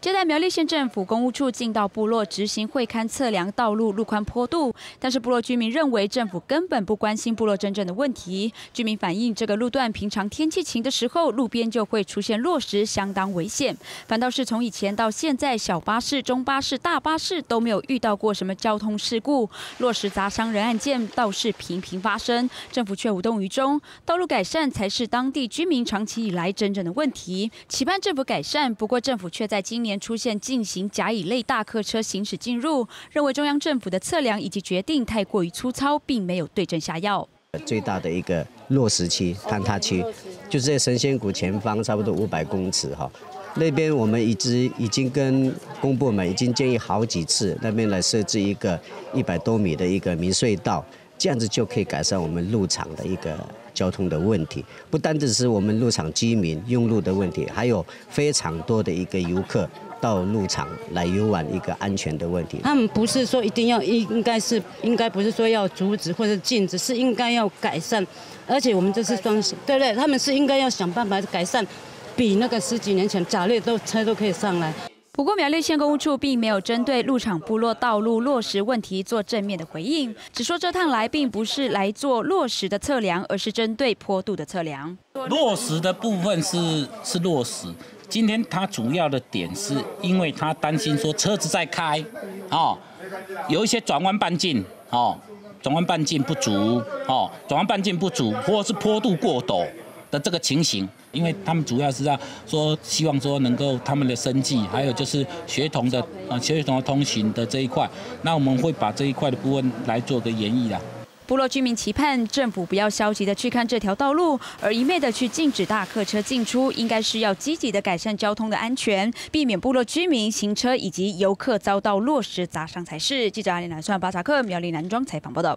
接待苗栗县政府公务处进到部落执行会勘测量道路路宽坡度，但是部落居民认为政府根本不关心部落真正的问题。居民反映，这个路段平常天气晴的时候，路边就会出现落石，相当危险。反倒是从以前到现在，小巴士、中巴士、大巴士都没有遇到过什么交通事故，落石砸伤人案件倒是频频发生，政府却无动于衷。道路改善才是当地居民长期以来真正的问题，期盼政府改善。不过政府却在今年。出现进行甲乙类大客车行驶进入，认为中央政府的测量以及决定太过于粗糙，并没有对症下药。最大的一个落石区、坍塌区，就是在神仙谷前方差不多五百公尺哈，那边我们已经已经跟公部门已经建议好几次，那边来设置一个一百多米的一个明隧道，这样子就可以改善我们路场的一个。交通的问题不单只是我们路场居民用路的问题，还有非常多的一个游客到路场来游玩一个安全的问题。他们不是说一定要，应应该是应该不是说要阻止或者禁止，是应该要改善。而且我们这是双，对不对？他们是应该要想办法改善，比那个十几年前甲类都车都可以上来。不过苗栗县公务处并没有针对鹿场部落道路落实问题做正面的回应，只说这趟来并不是来做落实的测量，而是针对坡度的测量。落实的部分是是落实，今天他主要的点是因为他担心说车子在开，哦，有一些转弯半径，哦，转弯半径不足，哦，转弯半径不足，或是坡度过陡。的这个情形，因为他们主要是要说，希望说能够他们的生计，还有就是学童的啊，学童的通行的这一块，那我们会把这一块的部分来做个演绎的。部落居民期盼政府不要消极的去看这条道路，而一昧的去禁止大客车进出，应该是要积极的改善交通的安全，避免部落居民行车以及游客遭到落石砸伤才是。记者阿里南算巴查克苗栗南庄采访报道。